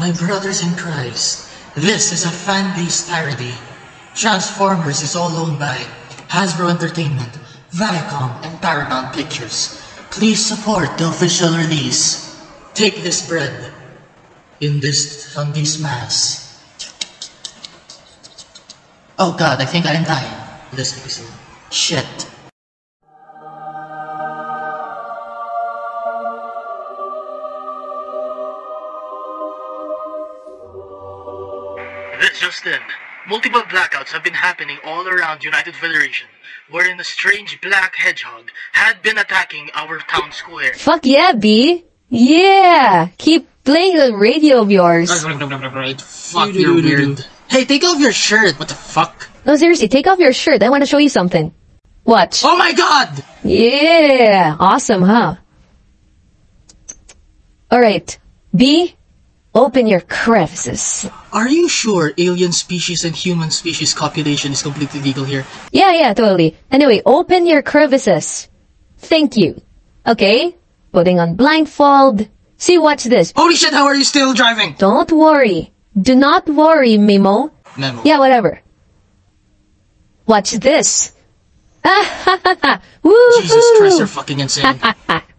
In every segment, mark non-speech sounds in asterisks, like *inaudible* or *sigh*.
My brothers in Christ, this is a fan-based parody. Transformers is all owned by Hasbro Entertainment, Viacom, and Paramount Pictures. Please support the official release. Take this bread in this on this mass. Oh god, I think I am dying. This episode. Shit. This just in. Multiple blackouts have been happening all around United Federation, wherein a strange black hedgehog had been attacking our town square. Fuck yeah, B. Yeah. Keep playing the radio of yours. Fuck, you're weird. Hey, take off your shirt. What the fuck? No, seriously, take off your shirt. I want to show you something. Watch. Oh my god! Yeah. Awesome, huh? Alright. B. Open your crevices. Are you sure alien species and human species copulation is completely legal here? Yeah, yeah, totally. Anyway, open your crevices. Thank you. Okay? Putting on blindfold. See, watch this. Holy shit, how are you still driving? Don't worry. Do not worry, Mimo. Memo. Yeah, whatever. Watch this. Ah, ha, ha, ha. Woohoo! Jesus Christ, you're fucking insane. *laughs*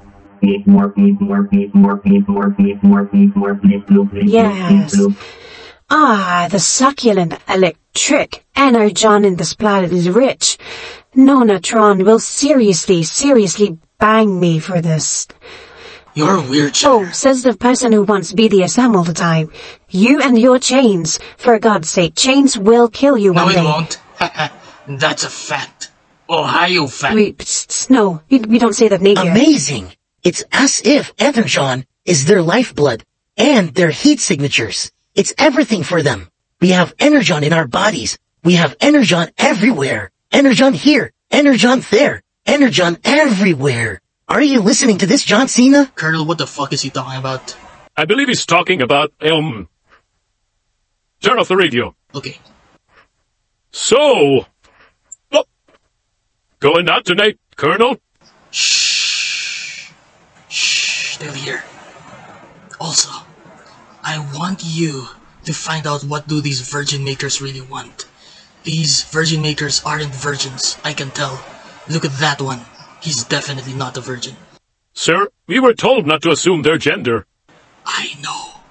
Yes. Ah, the succulent electric energon in this planet is rich. Nonatron will seriously, seriously bang me for this. You're a weird, Oh, says the person who wants BDSM all the time. You and your chains. For God's sake, chains will kill you No, one it day. won't. *laughs* That's a fact. Ohio fact. We, no, we, we don't say that name here. Amazing! It's as if Energon is their lifeblood and their heat signatures. It's everything for them. We have Energon in our bodies. We have Energon everywhere. Energon here. Energon there. Energon everywhere. Are you listening to this, John Cena? Colonel, what the fuck is he talking about? I believe he's talking about, um... Turn off the radio. Okay. So... Oh, going out tonight, Colonel? Shh. Also, I want you to find out what do these virgin makers really want. These virgin makers aren't virgins, I can tell. Look at that one. He's definitely not a virgin. Sir, we were told not to assume their gender. I know.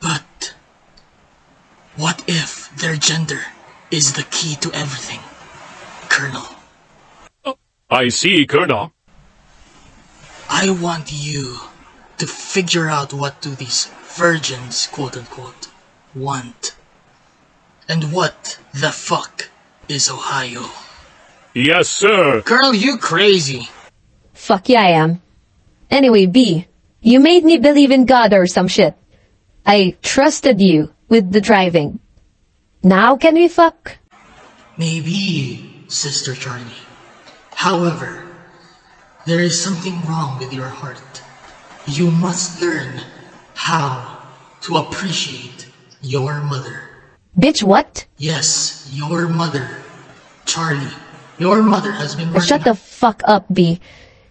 But what if their gender is the key to everything? Colonel, oh, I see, Colonel. I want you to figure out what do these virgins, quote unquote, want. And what the fuck is Ohio? Yes, sir. Colonel, you crazy. Fuck yeah, I am. Anyway, B. You made me believe in God or some shit. I trusted you with the driving. Now can we fuck? Maybe, Sister Charlie. However, there is something wrong with your heart. You must learn how to appreciate your mother. Bitch, what? Yes, your mother. Charlie, your mother has been working Shut the fuck up, B.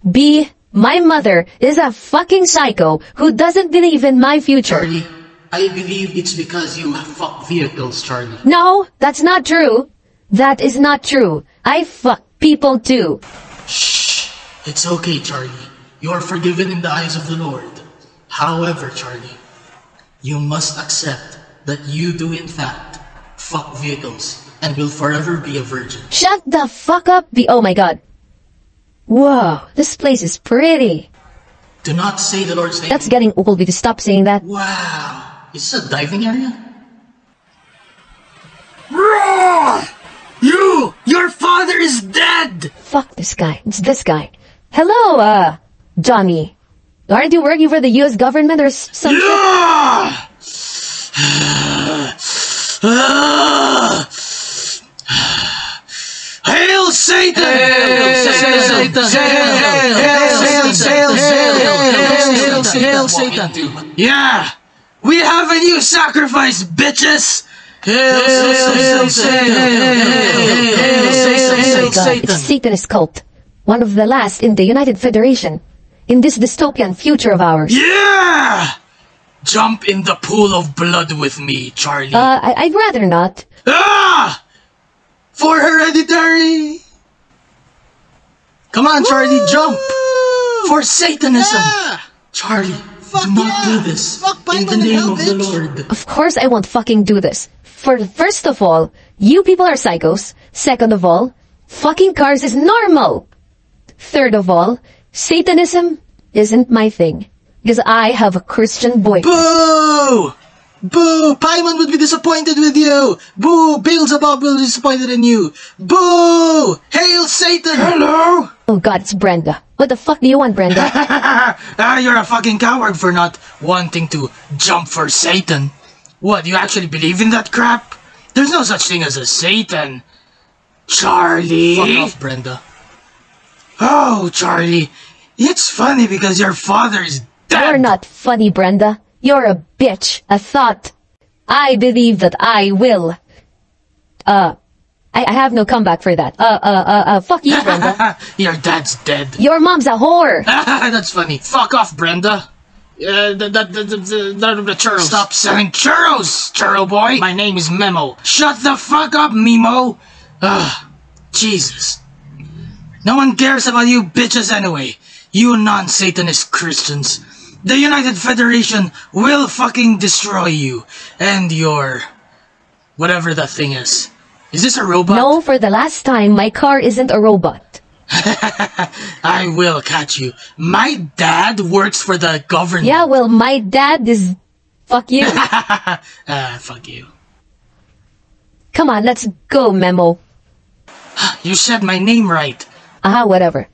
B, my mother is a fucking psycho who doesn't believe in my future. Charlie, I believe it's because you have fucked vehicles, Charlie. No, that's not true. That is not true. I fuck people too. Shh. It's okay, Charlie. You are forgiven in the eyes of the Lord. However, Charlie, you must accept that you do in fact fuck vehicles and will forever be a virgin. Shut the fuck up, B. Oh my god. Whoa, this place is pretty. Do not say the Lord's name. That's getting old. We to stop saying that. Wow. Is this a diving area? Roar! You! Your father is dead! Fuck this guy. It's this guy. Hello, uh, Johnny. Aren't you working for the U.S. government or s- some shit? Ah! Ah! Hail Satan! Hail Satan! Hail Satan! Hail Satan! Yeah! We have a new sacrifice, bitches! Hail Satan! Hail God, it's Satanist cult. One of the last in the United Federation. In this dystopian future of ours. Yeah! Jump in the pool of blood with me, Charlie. Uh, I- I'd rather not. ah! For hereditary! Come on, Charlie, jump! For Satanism! Charlie, do not do this. in the name of the Lord. Of course I won't fucking do this. For first of all, you people are psychos. Second of all, fucking cars is normal. Third of all, Satanism isn't my thing. Because I have a Christian boy. Boo! Boo! Paimon would be disappointed with you! Boo! Beelzebub will be disappointed in you! Boo! Hail Satan! Hello! Oh god, it's Brenda. What the fuck do you want, Brenda? *laughs* ah, you're a fucking coward for not wanting to jump for Satan. What, you actually believe in that crap? There's no such thing as a Satan. Charlie! Fuck off, Brenda. Oh, Charlie. It's funny because your father is dead! You're not funny, Brenda. You're a bitch. A thought. I believe that I will. Uh, I, I have no comeback for that. Uh, uh, uh, uh, fuck you, Brenda. *laughs* your dad's dead. Your mom's a whore. *laughs* That's funny. Fuck off, Brenda. Uh, the, the, the, the, the, churros. Stop selling churros, churro boy. My name is Memo. Shut the fuck up, Mimo. Ugh, Jesus. No one cares about you bitches anyway. You non-Satanist Christians. The United Federation will fucking destroy you. And your... Whatever that thing is. Is this a robot? No, for the last time, my car isn't a robot. *laughs* I will catch you. My dad works for the government. Yeah, well, my dad is. Fuck you. *laughs* Ah, fuck you. Come on, let's go, Memo. *gasps* You said my name right. Aha, whatever.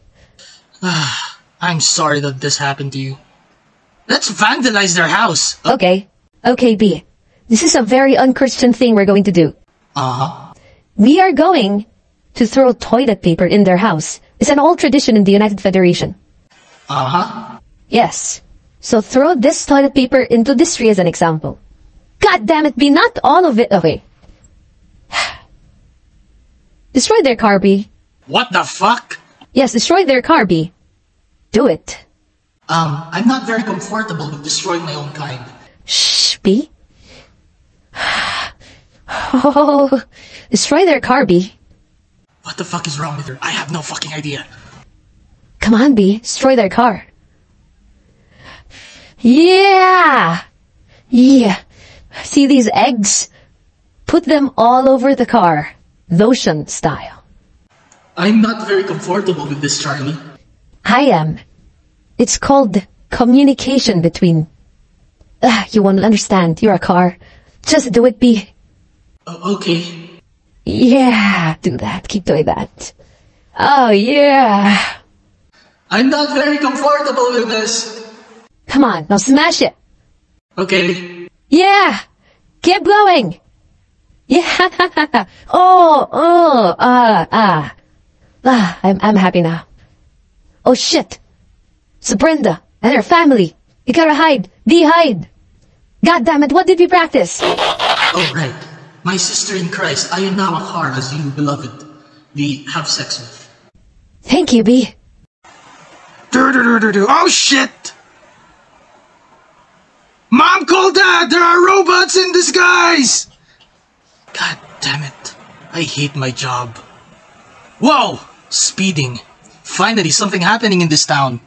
*sighs* I'm sorry that this happened to you. Let's vandalize their house. Okay. Okay, B. This is a very unchristian thing we're going to do. Uh-huh. We are going to throw toilet paper in their house. It's an old tradition in the United Federation. Uh-huh. Yes. So throw this toilet paper into this tree as an example. God damn it, B, not all of it. Okay. *sighs* destroy their car, B. What the fuck? Yes, destroy their car, B. Do it. Um, I'm not very comfortable with destroying my own kind. Shh, B. *sighs* Oh, destroy their car, B. What the fuck is wrong with her? I have no fucking idea. Come on, B. Destroy their car. Yeah! Yeah. See these eggs? Put them all over the car. Lotion style. I'm not very comfortable with this, Charlie. I am. It's called communication between. Ah, you won't understand. You're a car. Just do it, B. O- okay. Yeah, do that. Keep doing that. Oh, yeah. I'm not very comfortable with this. Come on, now smash it. Okay. Yeah! Keep going! Yeah! *laughs* Oh, oh, ah, ah. Ah, I'm, I'm happy now. Oh shit! It's Brenda and her family. You gotta hide. Be hide. God damn it, what did we practice? Oh, right. My sister in Christ, I am now a car as you, beloved. We have sex with. Thank you, B. Do, do, do, do, do. Oh, shit! Mom called dad! There are robots in disguise! God damn it. I hate my job. Whoa! Speeding. Finally, something happening in this town.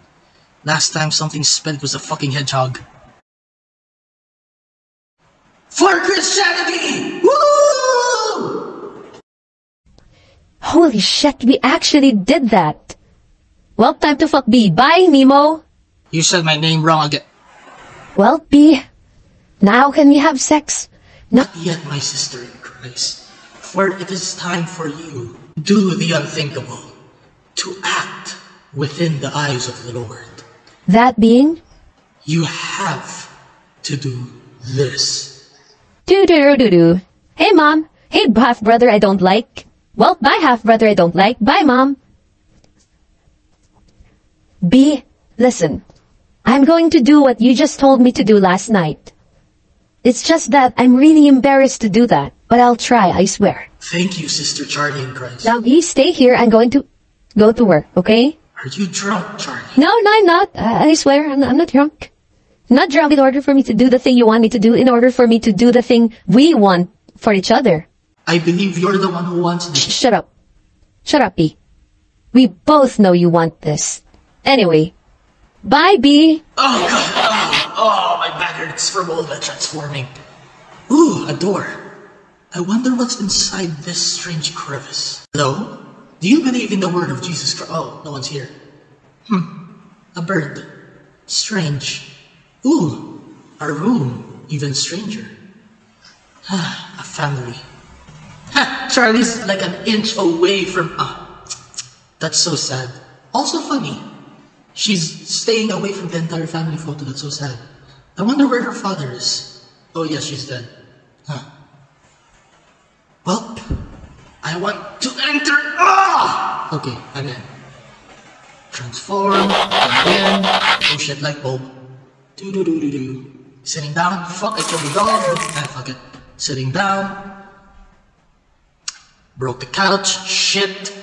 Last time something sped was a fucking hedgehog. For Christianity! Woo! Holy shit, we actually did that. Well, time to fuck B. Bye, Nemo. You said my name wrong again. Well, B. Now can we have sex? Not yet, my sister in Christ. For it is time for you to do the unthinkable, to act within the eyes of the Lord. That being? You have to do this. Do do do do. Hey mom. Hey half brother I don't like. Well, bye half brother I don't like. Bye mom. B, listen. I'm going to do what you just told me to do last night. It's just that I'm really embarrassed to do that, but I'll try, I swear. Thank you, Sister Charlie in Christ. Now B, stay here. I'm going to go to work, okay? Are you drunk, Charlie? No, no, I'm not. I, I swear, I'm, I'm not drunk. Not drunk in order for me to do the thing you want me to do, in order for me to do the thing we want for each other. I believe you're the one who wants this. Shut up. Shut up, B. We both know you want this. Anyway. Bye, B. Oh god, oh, oh, my back hurts from all that transforming. Ooh, a door. I wonder what's inside this strange crevice. Hello? Do you believe in the word of Jesus Christ? Oh, no one's here. Hmm, a bird. Strange. Ooh, a room. Even stranger. Ah, a family. Ha! Charlie's like an inch away from. Ah, that's so sad. Also funny. She's staying away from the entire family photo. That's so sad. I wonder where her father is. Oh, yes, she's dead. Huh. Well, I want to enter. Ah! Okay, I'm in. Transform. Again. Oh shit, light bulb. Do do do do do. Sitting down. Fuck, I killed the dog. Ah, fuck it. Sitting down. Broke the couch. Shit.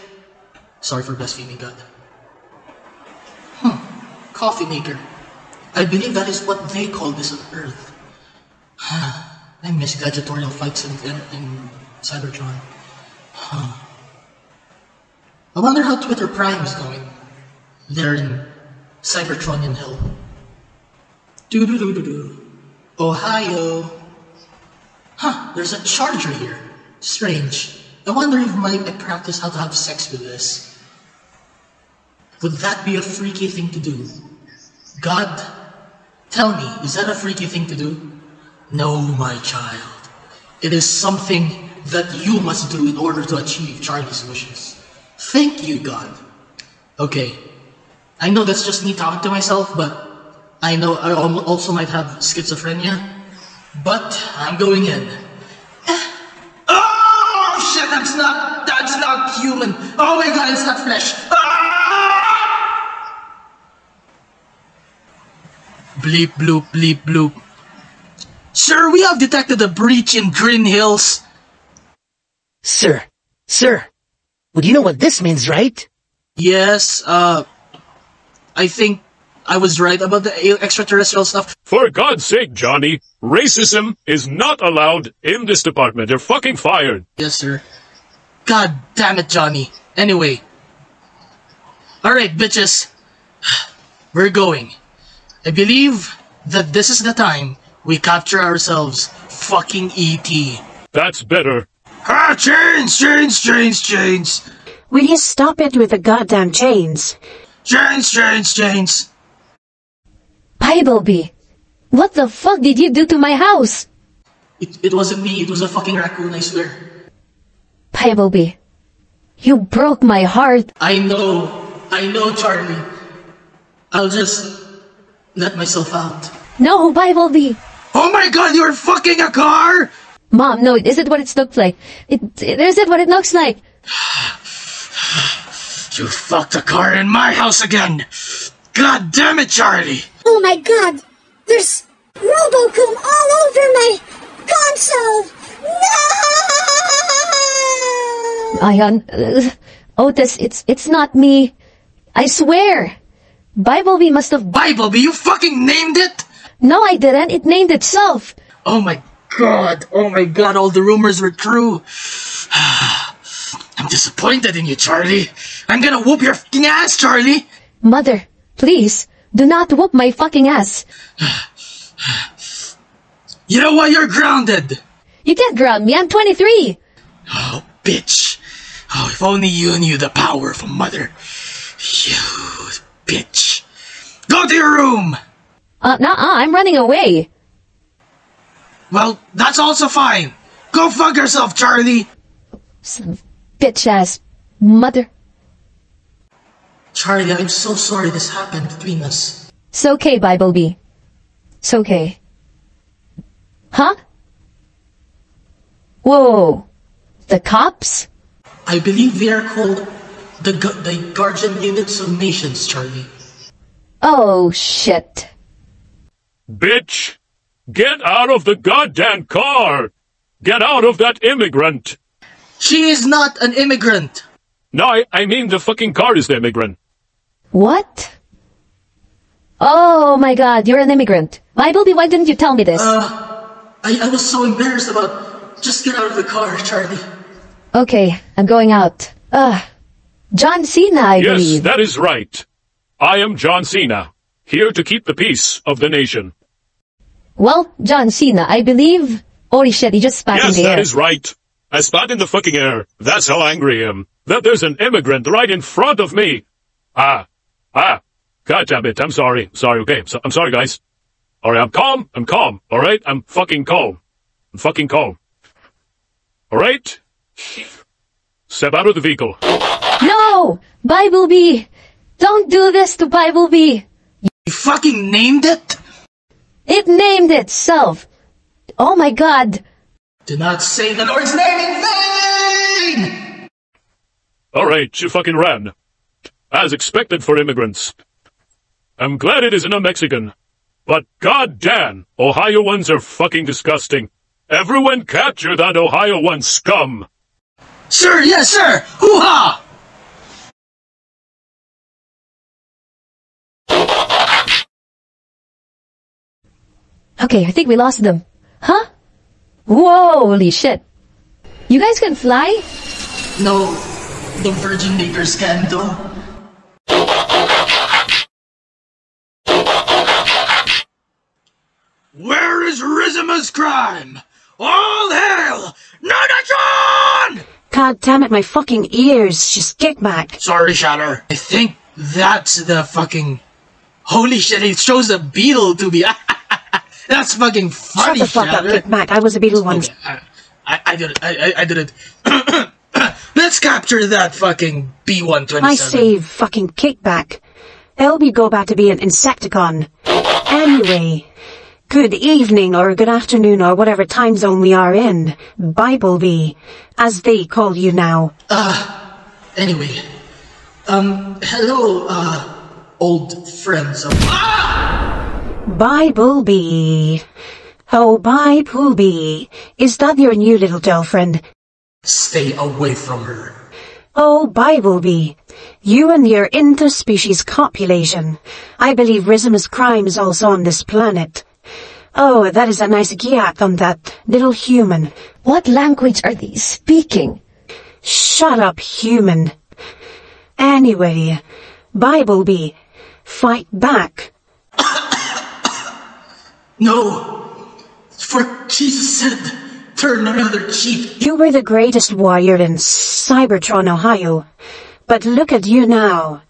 Sorry for blaspheming God. Hmm. Coffee maker. I believe that is what they call this on Earth. *sighs* I miss gladiatorial fights in, in, in Cybertron. I wonder how Twitter Prime is going. They're in Cybertronian Hill. Doo doo doo doo doo. Ohio. Huh, there's a charger here. Strange. I wonder if my, I practice how to have sex with this. Would that be a freaky thing to do? God, tell me, is that a freaky thing to do? No, my child. It is something that you must do in order to achieve Charlie's wishes. Thank you, God. Okay. I know that's just me talking to myself, but I know I also might have schizophrenia. But I'm going in. Oh shit, that's not that's not human. Oh my god, it's not flesh. Ah! Bleep bloop bleep bloop. Sir, we have detected a breach in Green Hills. Sir, sir, would you know what this means, right? Yes, uh I think I was right about the extraterrestrial stuff. For God's sake, Johnny, racism is not allowed in this department. You're fucking fired. Yes, sir. God damn it, Johnny. Anyway. Alright, bitches. *sighs* We're going. I believe that this is the time we capture ourselves fucking E E.T. That's better. Ah, chains, chains, chains, chains. Will you stop it with the goddamn chains? Chains, chains, chains. Bible What the fuck did you do to my house? It, it wasn't me, it was a fucking raccoon, I swear. Bible You broke my heart. I know, I know, Charlie. I'll just let myself out. No, Bible Oh my god, you're fucking a car! Mom, no, is it what it looks like? It, it is it what it looks like? *sighs* You fucked a car in my house again! God damn it, Charlie! Oh my god! There's Robocoom all over my console! No! Ayan, uh, Otis, it's it's not me. I swear. Bible B must have. Bible, but you fucking named it? No, I didn't. It named itself. Oh my god, oh my god, all the rumors were true. *sighs* I'm disappointed in you, Charlie. I'm gonna whoop your fucking ass, Charlie! Mother, please do not whoop my fucking ass. You know what? You're grounded! You can't ground me. I'm 23. Oh, bitch. Oh, if only you knew the power of a mother. You bitch. Go to your room! Uh, nah, I'm running away. Well, that's also fine. Go fuck yourself, Charlie! Son of bitch ass mother. Charlie, I'm so sorry this happened between us. It's okay, Bible B. It's okay. Huh? Whoa. The cops? I believe they are called the, gu- the Guardian Units of Nations, Charlie. Oh, shit. Bitch! Get out of the goddamn car! Get out of that immigrant! She is not an immigrant! No, I, I mean the fucking car is the immigrant. What? Oh my god, you're an immigrant. Bibleby, why didn't you tell me this? Uh, I, I was so embarrassed about. Just get out of the car, Charlie. okay, I'm going out. Ugh. John Cena, I Yes, believe. that is right. I am John Cena, here to keep the peace of the nation. Well, John Cena, I believe. Holy shit, he just spat Yes, in the that air. is right. I spat in the fucking air. That's how angry I am. That there's an immigrant right in front of me. Ah. Ah. God damn it. I'm sorry. Sorry, okay. So, I'm sorry, guys. Alright, I'm calm. I'm calm. Alright? I'm fucking calm. I'm fucking calm. Alright? Step out of the vehicle. No! Bibleby! Don't do this to Bibleby! You fucking named it? It named itself! Oh my god! Do not say the Lord's name in vain! Alright, you fucking ran. As expected for immigrants. I'm glad it isn't a Mexican. But goddamn, Ohioans are fucking disgusting. Everyone capture that Ohioan scum! Sir, yes, sir! Hoo-ha! Okay, I think we lost them. Huh? Whoa, holy shit. You guys can fly? No, the Virgin Makers can, though. Where is Rizima's crime? All hail! Nonatron! God damn it, my fucking ears. Just kick back. Sorry, Shatter. I think that's the fucking. Holy shit! It shows a beetle to me. *laughs* that's fucking funny. Shut the fuck up, Shatter. get back. I was a beetle once. Okay, I, I, I did it. I, I, I did it. *coughs* Let's capture that fucking B-127. I say fucking kickback. LB go back to be an Insecticon. Anyway, good evening or good afternoon or whatever time zone we are in. Bible Bibleby, as they call you now. Uh, Anyway, um, hello, uh, old friends of. Bibleby. Oh, Bibleby. Is that your new little girlfriend? Stay away from her. Oh, Bibleby. You and your interspecies copulation. I believe Rizimus crime is also on this planet. Oh, that is a nice giat on that little human. What language are they speaking? Shut up, human. Anyway, Bibleby, fight back. No! For Jesus said, turn another cheek. You were the greatest warrior in Cybertron, Ohio. But look at you now.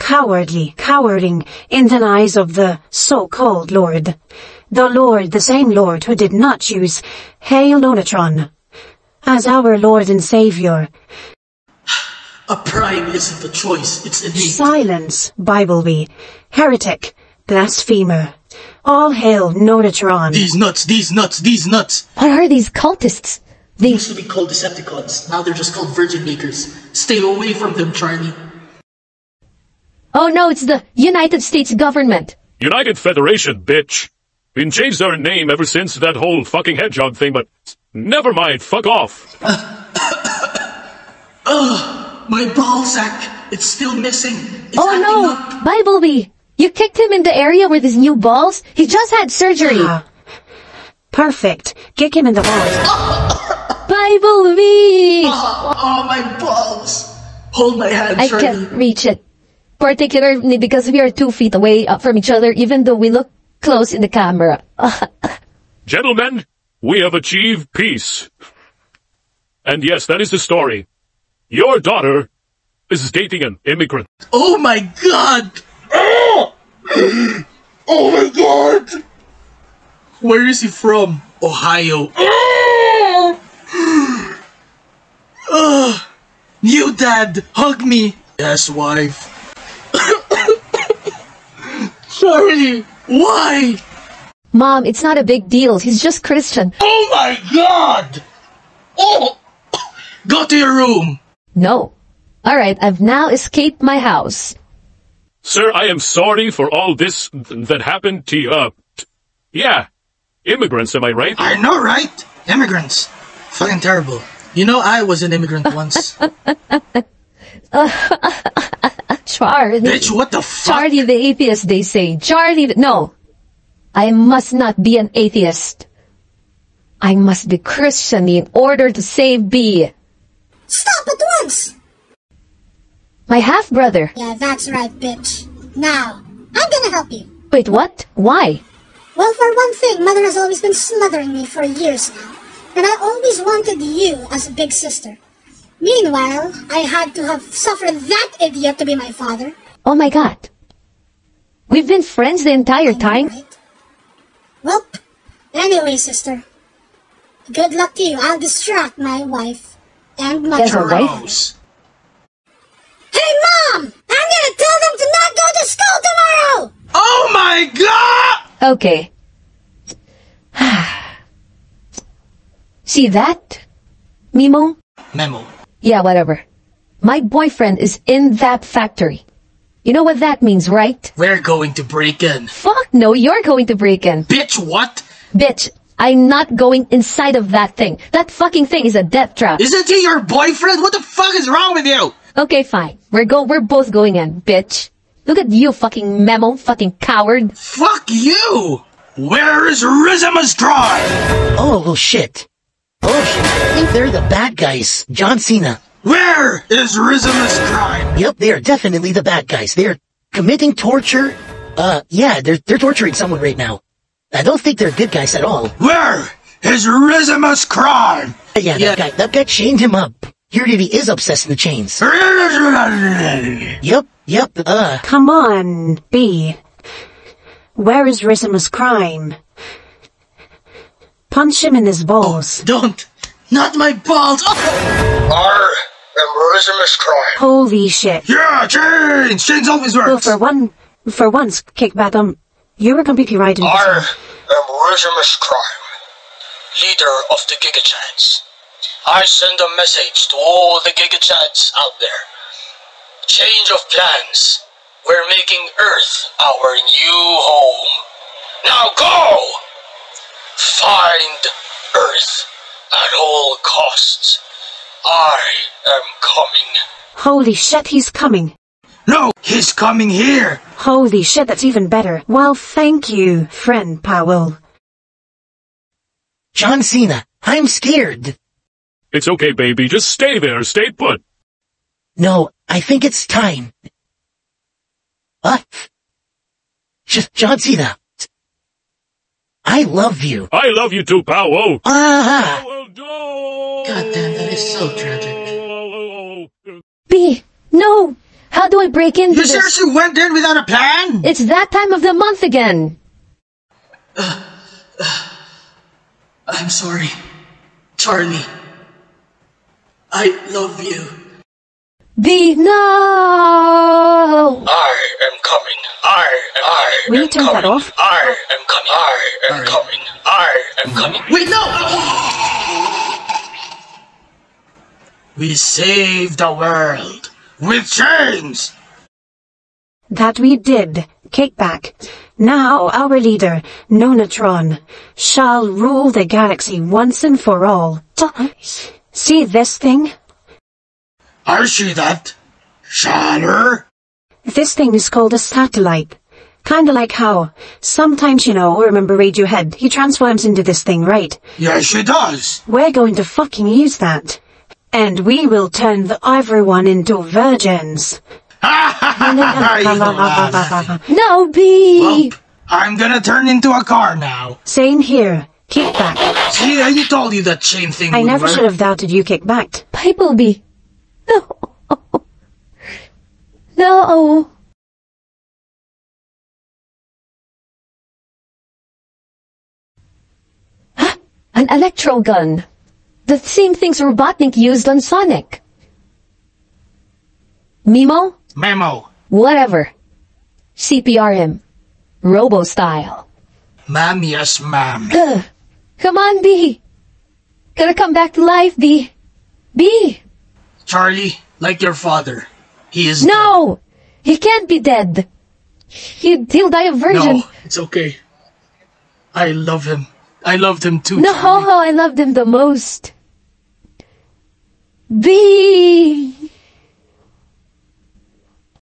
Cowardly, cowering in the eyes of the so-called Lord. The Lord, the same Lord who did not choose Hail Onatron as our Lord and Savior. A prime isn't a choice, it's innate. Silence, Bibleby. Heretic, blasphemer. All hail Nonatron. These nuts, these nuts, these nuts. What are these cultists? They They used to be called Decepticons. Now they're just called Virgin Makers. Stay away from them, Charlie. Oh no, it's the United States government. United Federation, bitch. Been changed their name ever since that whole fucking hedgehog thing, but never mind, fuck off. *coughs* My ball sack, it's still missing. It's Oh no, up. Bibleby! You kicked him in the area with his new balls? He just had surgery! Ah, Perfect. Kick him in the balls. Bibleby! Oh, my balls. Hold my hand, I Charlie. can't reach it. Particularly because we are two feet away uh, from each other, even though we look close in the camera. *laughs* Gentlemen, we have achieved peace. And yes, that is the story. Your daughter is dating an immigrant. Oh my god! *laughs* Oh! my god! Where is he from? Ohio. Oh! Ugh. You dad, hug me. Yes, wife. *coughs* Sorry. Why? Mom, it's not a big deal. He's just Christian. Oh my god! Oh! *coughs* Go to your room. No. Alright, I've now escaped my house. Sir, I am sorry for all this that happened to you. Uh, yeah, immigrants, am I right? I know, right? Immigrants. Fucking terrible. You know, I was an immigrant *laughs* once. *laughs* Charlie. Bitch, what the fuck? Charlie the atheist, they say. Charlie the- No. I must not be an atheist. I must be Christian in order to save B. Stop at once! My half-brother. Yeah, that's right, bitch. Now, I'm gonna help you. Wait, what? Why? Well, for one thing, Mother has always been smothering me for years now, and I always wanted you as a big sister. Meanwhile, I had to have suffered that idiot to be my father. Oh my god. We've been friends the entire time? Right? Well, anyway, sister. Good luck to you. I'll distract my wife and mother. Yes, a wife? Hey, Mom! I'm gonna tell them to not go to school tomorrow! Oh my god! Okay. *sighs* See that? Mimo? Memo. Yeah, whatever. My boyfriend is in that factory. You know what that means, right? We're going to break in. Fuck no, you're going to break in. Bitch, what? Bitch, I'm not going inside of that thing. That fucking thing is a death trap. Isn't he your boyfriend? What the fuck is wrong with you? Okay, fine. We're go we're both going in, bitch. Look at you, fucking memo, fucking coward. Fuck you! Where is Rizimus Crime? Oh, well, shit. Oh, shit. I think they're the bad guys. John Cena. Where is Rizimus Crime? Yep, they are definitely the bad guys. They're committing torture. Uh, yeah, they're, they're torturing someone right now. I don't think they're good guys at all. Where is Rizimus Crime? Yeah, Yeah. that guy, that guy chained him up. Here he is obsessed in the chains. Yep, yep, uh, Come on, B. Where is Risimus Crime? Punch him in his balls. Don't. Not my balls. Oh. R. Emerizimus crime. Holy shit. Yeah, chains. Chains always work. Well, works. for one, for once, Kickback, um, you were completely right in this R. one. Emerizimus crime. Leader of the Gigachads. I send a message to all the Gigachads out there. Change of plans. We're making Earth our new home. Now go! Find Earth at all costs. I am coming. Holy shit, he's coming. No, he's coming here. Holy shit, that's even better. Well, thank you, friend Powell. John Cena. I'm scared. It's okay, baby. Just stay there. Stay put. No, I think it's time. What? Just John Cena. I love you. I love you too, pal. Whoa. Ah, Oh, no. God damn, that is so tragic. B, no! How do I break into You this? seriously went in without a plan? It's that time of the month again. I'm sorry. Charlie. I love you. B, no! I am coming. I am. I Will you turn coming. that off? I am coming. I am Alright. coming. I am coming. Wait, no! We saved the world with chains. That we did. Kickback. Now our leader, Nonatron, shall rule the galaxy once and for all. See this thing? I see that. Shatter. This thing is called a satellite. Kinda like how, sometimes you know, remember Radiohead, he transforms into this thing, right? Yes, he does. We're going to fucking use that. And we will turn the everyone into virgins. *laughs* *laughs* No, B! Well, I'm gonna turn into a car now. Same here. Kickback. See, I told you that chain thing I would never work. should have doubted you kickback. Bibleby. No. No. Huh? An electro gun. The same things Robotnik used on Sonic. Mimo? Memo. Whatever. CPR him. Robo style. Ma'am, yes, ma'am. Come on, B. Gotta come back to life, B. B. Charlie, like your father. He is No! He can't be dead. He, he'll die of virgin. No, it's okay. I love him. I loved him too. No, Charlie. I loved him the most. B.